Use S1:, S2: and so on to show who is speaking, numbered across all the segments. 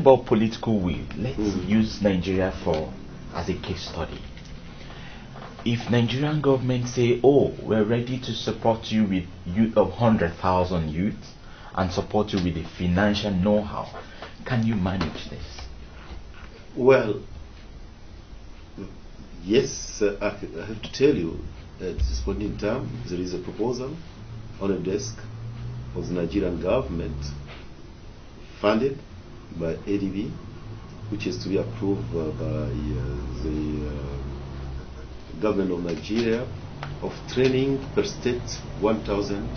S1: about political will, let's use Nigeria for as a case study. If Nigerian government say, "Oh, we're ready to support you with youth of hundred thousand youths and support you with the financial know-how," can you manage this?
S2: Well, yes, uh, I, I have to tell you, at this point in time, there is a proposal on a desk of the Nigerian government, funded by ADB, which is to be approved uh, by uh, the uh, government of Nigeria, of training per state 1,000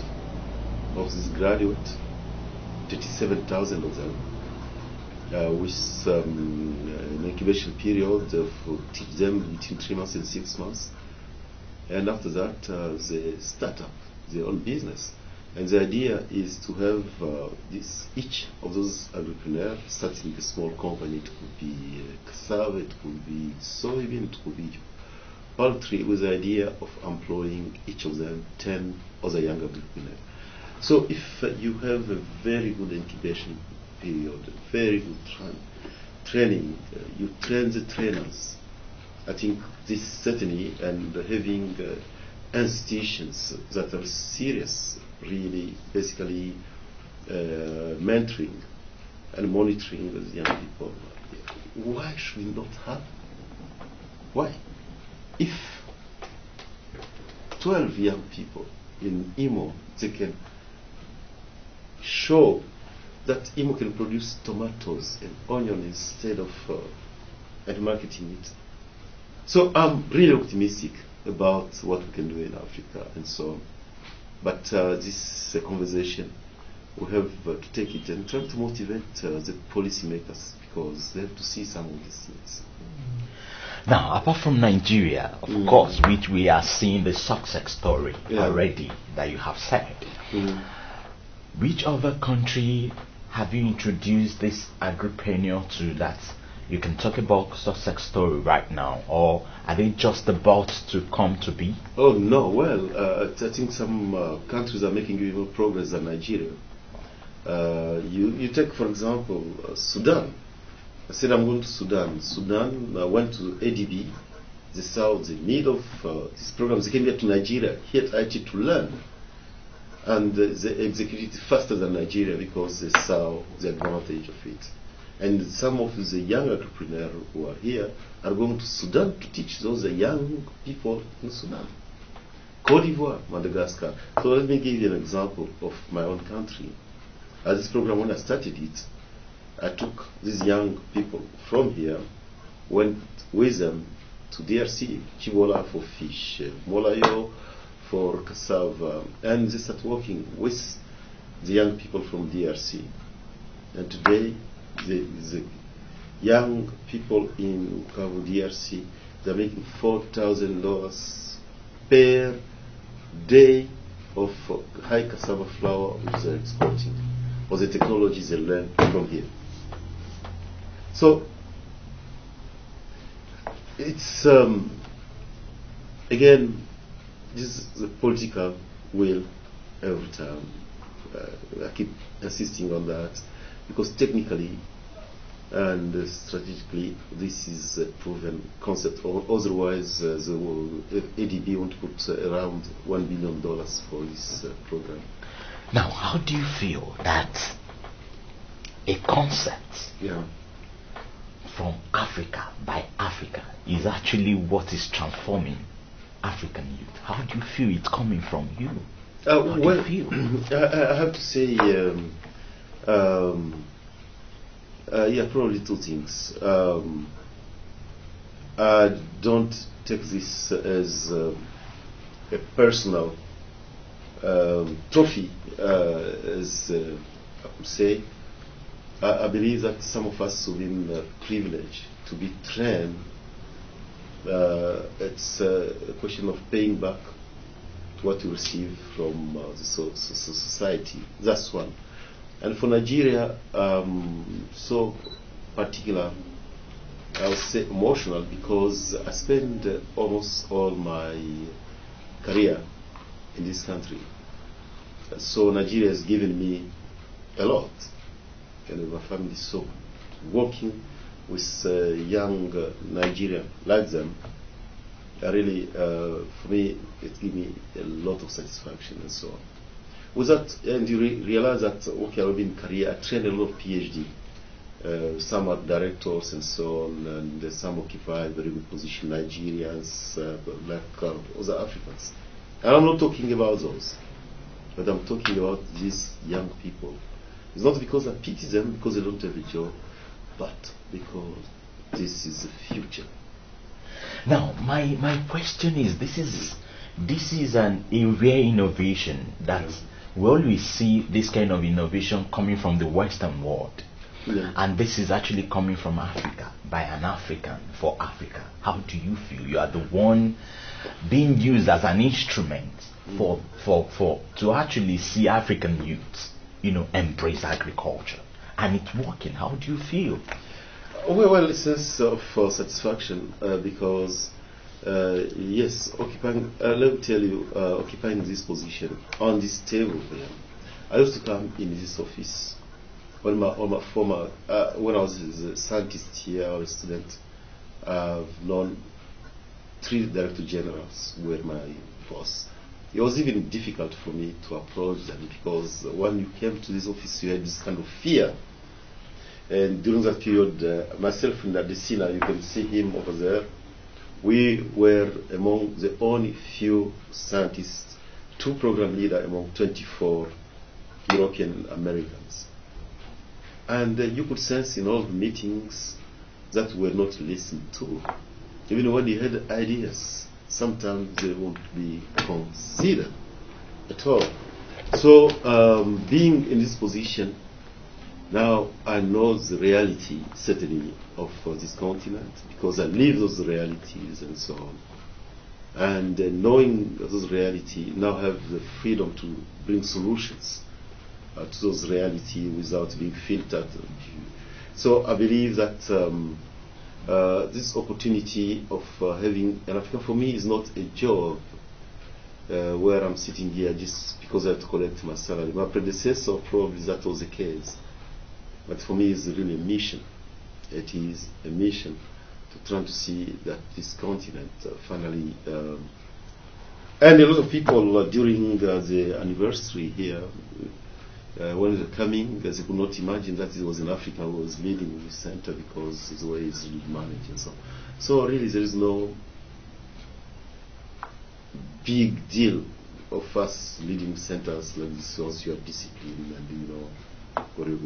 S2: of these graduates, 37,000 of them uh, with um, an incubation period of teach them between three months and six months. And after that, uh, they start up their own business. And the idea is to have uh, this each of those entrepreneurs starting a small company. It could be uh, cassava, it could be soybean, it could be poultry, with the idea of employing each of them 10 other young entrepreneurs. So if uh, you have a very good incubation period, very good tra- training. Uh, you train the trainers. I think this certainly, and having uh, institutions that are serious, really, basically uh, mentoring and monitoring those young people. Why should we not have? Why? If 12 young people in Imo, they can show that Imo can produce tomatoes and onion instead of uh, and marketing it. So I'm really optimistic about what we can do in Africa and so on. But uh, this conversation, we have uh, to take it and try to motivate uh, the policymakers because they have to see some of these things.
S1: Now, apart from Nigeria, of
S2: Mm.
S1: course, which we are seeing the success story
S2: Yeah.
S1: already that you have said,
S2: Mm.
S1: which other country have you introduced this agripreneur to that you can talk about success story right now, or are they just about to come to be?
S2: Oh no, well, uh, I think some uh, countries are making even progress than Nigeria. Uh, you, you take, for example, uh, Sudan. I said I'm going to Sudan. Sudan went to ADB. They saw the need of uh, these programs. They came here to Nigeria, here to IT to learn. And uh, they executed faster than Nigeria because they saw the advantage of it. And some of the young entrepreneurs who are here are going to Sudan to teach those young people in Sudan. Cote d'Ivoire, Madagascar. So let me give you an example of my own country. As this program, when I started it, I took these young people from here, went with them to DRC, Chibola for fish, Molayo for cassava, and they start working with the young people from DRC. And today, the, the young people in Bukavu, DRC, they're making $4,000 per day of high cassava flour which they're exporting, or the technologies they learn from here. So, it's, um, again, this is the political will every time. Uh, I keep insisting on that because technically and uh, strategically this is a proven concept. Or otherwise, uh, the ADB won't put uh, around one billion dollars for this uh, program.
S1: Now, how do you feel that a concept
S2: Yeah.
S1: from Africa by Africa is actually what is transforming African youth? How do you feel it's coming from you?
S2: Uh,
S1: How do you
S2: well, I- I have to say, um, um, uh, yeah, probably two things. Um, I don't take this as uh, a personal um, trophy, uh, as uh, I say. I, I believe that some of us have been uh, privileged to be trained. Uh, it's a question of paying back what you receive from the so, so society. That's one. And for Nigeria, um, so particular, I would say emotional because I spent uh, almost all my career in this country. So Nigeria has given me a lot, and my family so working with uh, young uh, Nigerian like them, really, uh, for me, it gives me a lot of satisfaction and so on. With that, and you re- realize that, okay, I've been career, I trained a lot of PhD. Uh, some are directors and so on, and some occupy very good position, Nigerians, uh, like uh, other Africans. And I'm not talking about those, but I'm talking about these young people. It's not because I pity them because they don't have a job, but because this is the future.
S1: Now, my, my question is this is this is an a rare innovation that we see this kind of innovation coming from the Western world.
S2: Yeah.
S1: And this is actually coming from Africa by an African for Africa. How do you feel? You are the one being used as an instrument for for for to actually see African youths, you know, embrace agriculture. And it's working. How do you feel?
S2: Well, well, it's a sense of uh, satisfaction uh, because, uh, yes, occupying, uh, let me tell you, uh, occupying this position on this table here. I used to come in this office when my, my former, uh, when I was a scientist here or a student, I've known three director generals were my boss. It was even difficult for me to approach them because when you came to this office, you had this kind of fear. And during that period, uh, myself and Adesina, you can see him over there, we were among the only few scientists, two program leader among 24 European Americans. And uh, you could sense in all the meetings that we were not listened to. Even when you had ideas, sometimes they won't be considered at all. So, um, being in this position, now I know the reality, certainly, of uh, this continent because I live those realities and so on. And uh, knowing those reality, now have the freedom to bring solutions uh, to those reality without being filtered. So I believe that um, uh, this opportunity of uh, having an African for me is not a job uh, where I'm sitting here just because I have to collect my salary. My predecessor probably that was the case. But for me, it's really a mission. It is a mission to try to see that this continent finally. Um, and a lot of people uh, during the anniversary here, uh, when they were coming, they could not imagine that it was in Africa who was leading the center because of the way it's really managed and so on. So, really, there is no big deal of us leading centers like this once you are disciplined and you know what you're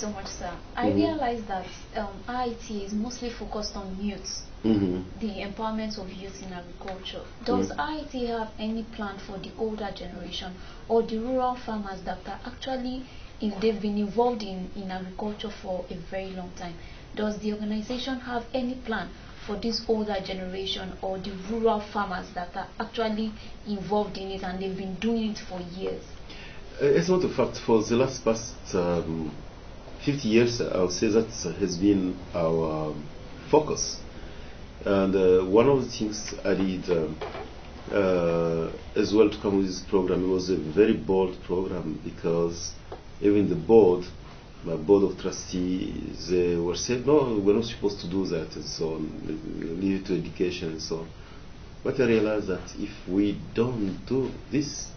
S3: so much, sir. I
S2: Mhm.
S3: realize that um, IIT is mostly focused on youth,
S2: hmm
S3: the empowerment of youth in agriculture. Does
S2: Mm.
S3: IIT have any plan for the older generation or the rural farmers that are actually, if they've been involved in, in agriculture for a very long time, Does the organization have any plan for this older generation or the rural farmers that are actually involved in it and they've been doing it for years?
S2: Uh, as a matter of fact, for the last past um, 50 years, I would say that has been our um, focus. And uh, one of the things I did um, uh, as well to come with this program, it was a very bold program because even the board, my board of trustees, they were saying, no, we're not supposed to do that and so on, leave it to education and so on. But I realized that if we don't do this,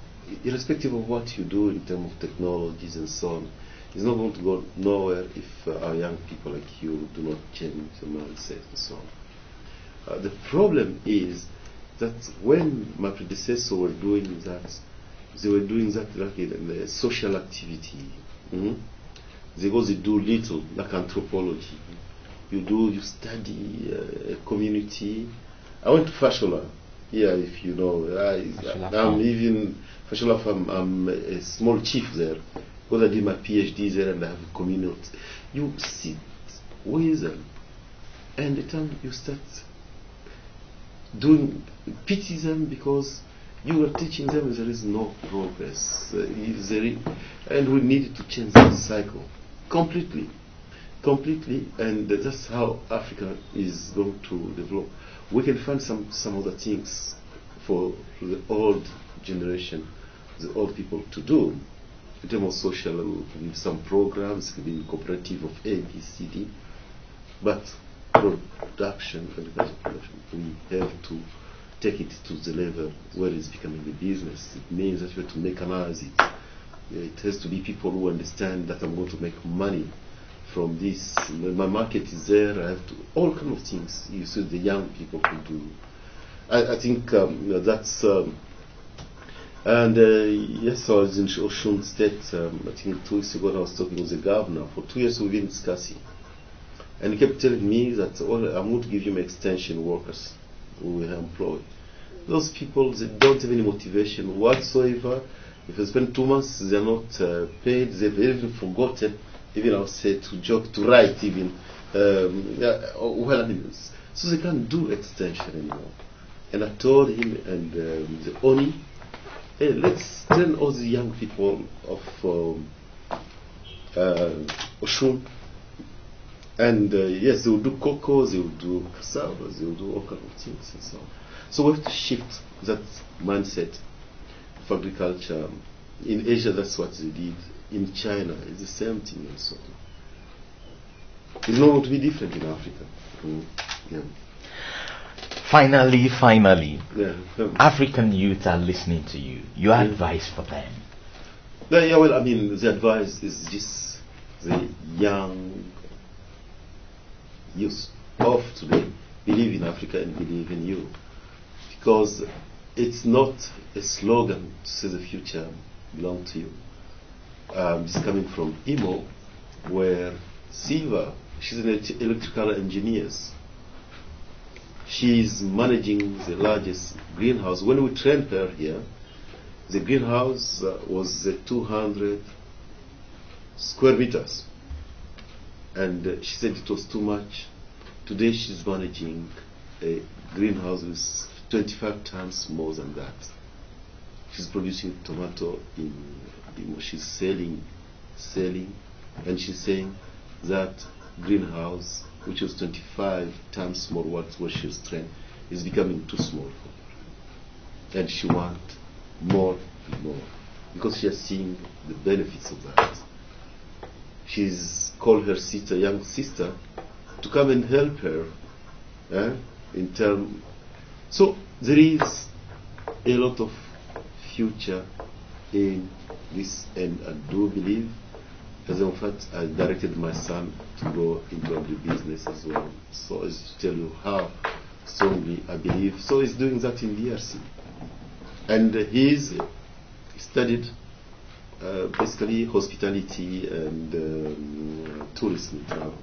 S2: irrespective of what you do in terms of technologies and so on, it's not going to go nowhere if uh, our young people like you do not change the mindset and so on. Uh, the problem is that when my predecessors were doing that, they were doing that like in a social activity. Mm-hmm. They go, they do little, like anthropology. You do, you study uh, a community. I went to Fashola, yeah, if you know. I, I'm
S1: farm.
S2: even, Fashola farm, I'm a small chief there. Because I did my PhD there and I have a community. You sit with them, and the time you start doing pity them because you are teaching them there is no progress. Uh, and we need to change that cycle completely. Completely, and that's how Africa is going to develop. We can find some, some other things for the old generation, the old people to do. In terms of social, some programs, be cooperative of A, B, C, D. But production, agricultural production, we have to take it to the level where it's becoming a business. It means that you have to mechanize it. It has to be people who understand that I'm going to make money from this. My market is there. I have to all kind of things. You see, the young people can do. I, I think um, that's. Um, and uh, yes, I was in Osun State. Um, I think two weeks ago, I was talking with the governor. For two years, we've been discussing. And he kept telling me that well, I'm going to give you extension workers who we employ. Those people they don't have any motivation whatsoever. If they spend two months, they're not uh, paid. They've even forgotten, even I would say, to joke, to write, even. Um, yeah, oh, well, so they can't do extension anymore. And I told him and um, the Ooni, hey, let's tell all the young people of um, uh, Osun and uh, yes, they will do cocoa, they will do cassava, they will do all kinds of things and so on. So we have to shift that mindset of agriculture. In Asia, that's what they did. In China, it's the same thing and so on. It's not going to be different in Africa. Mm, Yeah.
S1: Finally, finally,
S2: Yeah.
S1: African youth are listening to you. Your
S2: Yeah.
S1: advice for them.
S2: Yeah, yeah, well, I mean, the advice is just the young youth of today believe in Africa and believe in you. Because it's not a slogan to say the future belongs to you. Um, this is coming from Imo, where Silva, she's an electrical engineer. She is managing the largest greenhouse. When we trained her here, the greenhouse uh, was uh, 200 square meters. And uh, she said it was too much. Today she's managing a greenhouse with 25 times more than that. She's producing tomato in, in she's selling, selling, and she's saying that greenhouse, which was 25 times more what, she was trained, is becoming too small for her. And she wants more and more because she has seen the benefits of that. She's called her sister, young sister, to come and help her eh, in term. So there is a lot of future in this, and I do believe, as a matter of fact, I directed my son to go into the business as well. So as to tell you how strongly I believe. So he's doing that in DRC and uh, he's studied uh, basically hospitality and um, tourism travel.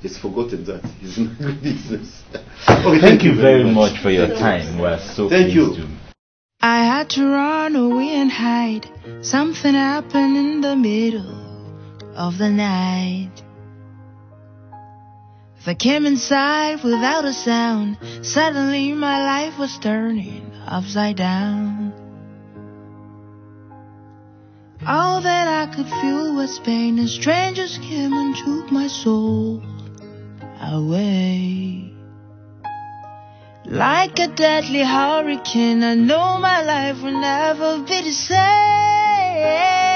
S2: He's forgotten that he's in business. okay,
S1: Thank, you very much for your time. We're so
S2: Thank
S1: pleased
S2: you.
S1: to
S4: I had to run away and hide. Something happened in the middle of the night. I came inside without a sound. Suddenly my life was turning upside down. All that I could feel was pain, and strangers came and took my soul away. Like a deadly hurricane, I know my life will never be the same.